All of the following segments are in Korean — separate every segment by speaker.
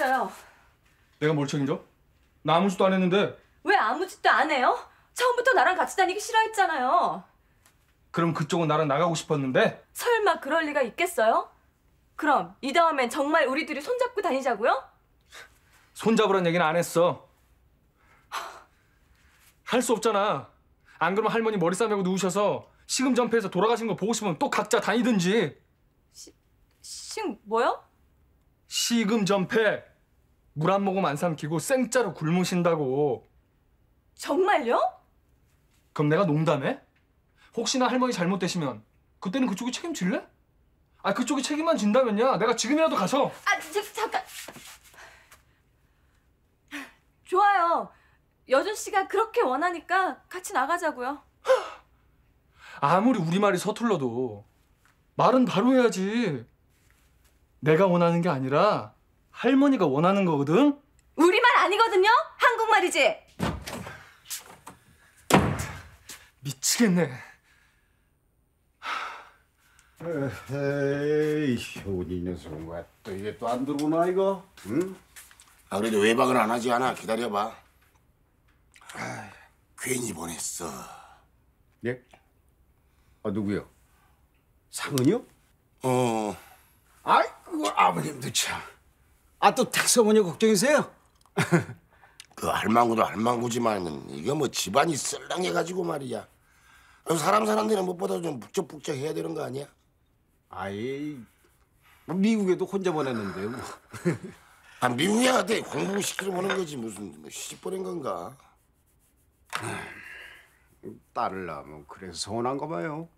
Speaker 1: 책임져요.
Speaker 2: 내가 뭘 책임져? 나 아무 짓도 안 했는데
Speaker 1: 왜 아무 짓도 안 해요? 처음부터 나랑 같이 다니기 싫어했잖아요.
Speaker 2: 그럼 그쪽은 나랑 나가고 싶었는데
Speaker 1: 설마 그럴 리가 있겠어요? 그럼 이 다음엔 정말 우리 둘이 손잡고 다니자고요?
Speaker 2: 손잡으란 얘기는 안 했어 할 수 없잖아 안 그러면 할머니 머리 싸매고 누우셔서 시금 전폐해서 돌아가신 거 보고 싶으면 또 각자 다니든지
Speaker 1: 식 뭐요?
Speaker 2: 시금 전폐 물 한 모금 안 삼키고 생짜로 굶으신다고
Speaker 1: 정말요?
Speaker 2: 그럼 내가 농담해? 혹시나 할머니 잘못되시면 그때는 그쪽이 책임질래? 아 그쪽이 책임만 진다면야 내가 지금이라도 가서
Speaker 1: 아, 저, 잠깐. 좋아요. 여준 씨가 그렇게 원하니까 같이 나가자고요.
Speaker 2: 아무리 우리말이 서툴러도 말은 바로 해야지 내가 원하는 게 아니라 할머니가 원하는 거거든
Speaker 1: 우리말 아니거든요? 한국말이지?
Speaker 2: 미치겠네
Speaker 3: 에이, 효니 녀석은 왜또 이게 또 안 들어오나 이거? 응?
Speaker 4: 아 그래도 외박을 안 하지 않아 기다려봐 아, 괜히 보냈어
Speaker 3: 예? 아 누구요? 상은이요?
Speaker 4: 어
Speaker 3: 아이 그 아버님도 참. 아 또 탁서머니 걱정이세요?
Speaker 4: 그 할망구도 할망구지만 이게 뭐 집안이 썰렁해가지고 말이야 아, 사람 사는 데는 무엇보다 좀 북적북적 해야 되는 거 아니야?
Speaker 3: 아이 뭐 미국에도 혼자 보냈는데요. 뭐.
Speaker 4: 아 미국에 가대 공부시키러 보는 거지 무슨 뭐 시집 보낸 건가?
Speaker 3: 딸을 낳으면 그래서 서운한가 봐요.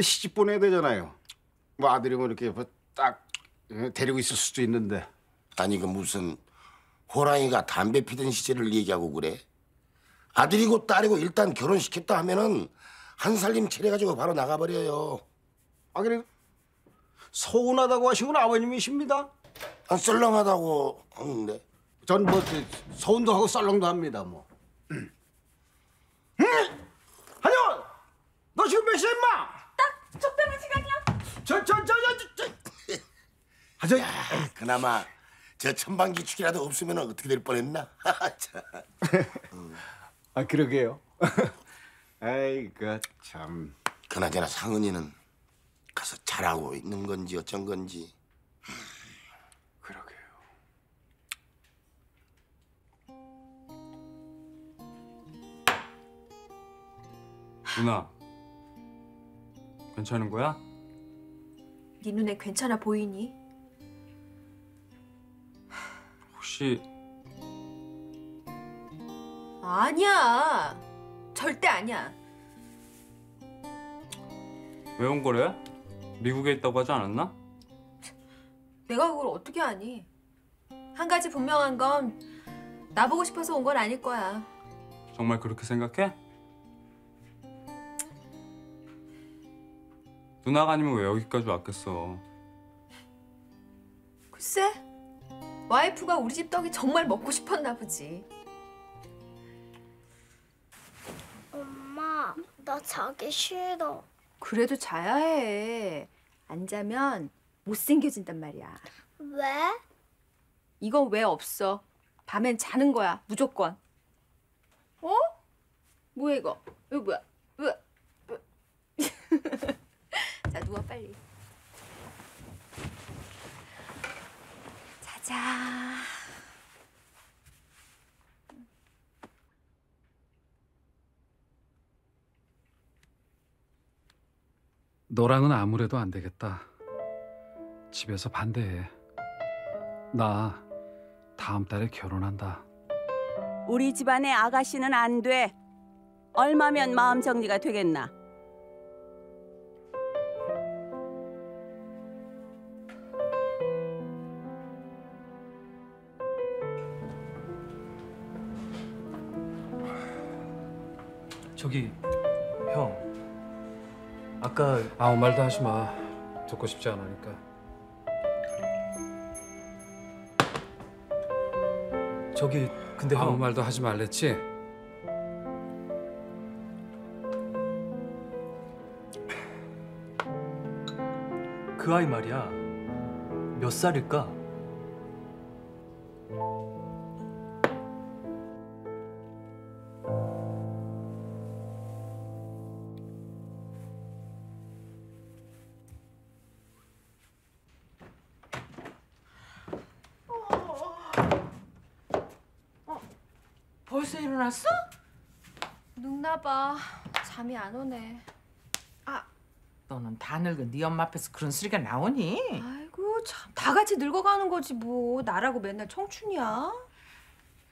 Speaker 3: 시집 보내야 되잖아요. 뭐 아들이면 이렇게 뭐딱 데리고 있을 수도 있는데.
Speaker 4: 아니 그 무슨 호랑이가 담배 피던 시절을 얘기하고 그래? 아들이고 딸이고 일단 결혼시켰다 하면은 한 살림 차려가지고 바로 나가버려요.
Speaker 3: 아 그래 서운하다고 건 아버님이십니다.
Speaker 4: 아, 썰렁하다고 하는데
Speaker 3: 전뭐 서운도 하고 썰렁도 합니다 뭐. 응? 한영, 너 지금 몇 시야 임마?
Speaker 1: 딱 적당한 시간이야.
Speaker 3: 저저저저 저. 아, 저,
Speaker 4: 그나마 저 천방지 축이라도 없으면 어떻게 될 뻔했나? 참.
Speaker 3: 아 그러게요. 그 참.
Speaker 4: 그나저나 상은이는 가서 잘하고 있는 건지 어쩐 건지
Speaker 3: 그러게요.
Speaker 5: 누나 괜찮은 거야?
Speaker 6: 네 눈에 괜찮아 보이니?
Speaker 5: 혹시
Speaker 6: 아니야. 절대 아니야.
Speaker 5: 왜 온 거래? 미국에 있다고 하지 않았나?
Speaker 6: 내가 그걸 어떻게 아니? 한 가지 분명한 건 나보고 싶어서 온 건 아닐 거야.
Speaker 5: 정말 그렇게 생각해? 누나가 아니면 왜 여기까지 왔겠어?
Speaker 6: 글쎄, 와이프가 우리 집 떡이 정말 먹고 싶었나 보지.
Speaker 7: 엄마, 나 자기 싫어.
Speaker 6: 그래도 자야 해. 안 자면 못생겨진단 말이야.
Speaker 7: 왜?
Speaker 6: 이건 왜 없어? 밤엔 자는 거야, 무조건. 어? 뭐야 이거? 이거 뭐야? 자, 누워 빨리. 자자.
Speaker 8: 너랑은 아무래도 안 되겠다. 집에서 반대해. 나 다음 달에 결혼한다.
Speaker 9: 우리 집안의 아가씨는 안 돼. 얼마면 마음 정리가 되겠나?
Speaker 10: 저기 형 아까
Speaker 8: 아무 말도 하지 마. 듣고 싶지 않으니까.
Speaker 10: 저기 근데
Speaker 8: 아무
Speaker 10: 형
Speaker 8: 말도 하지 말랬지?
Speaker 10: 그 아이 말이야 몇 살일까?
Speaker 11: 벌써 일어났어?
Speaker 6: 늙나 봐. 잠이 안 오네.
Speaker 11: 너는 다 늙은 네 엄마 앞에서 그런 소리가 나오니?
Speaker 6: 아이고 참. 다 같이 늙어가는 거지 뭐. 나라고 맨날 청춘이야.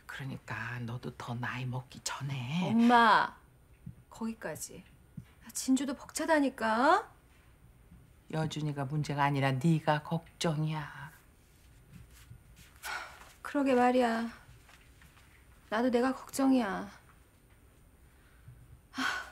Speaker 11: 그러니까 너도 더 나이 먹기 전에
Speaker 6: 엄마. 거기까지. 나 진주도 벅차다니까.
Speaker 11: 여준이가 문제가 아니라 네가 걱정이야.
Speaker 6: 그러게 말이야. 나도 내가 걱정이야. 하,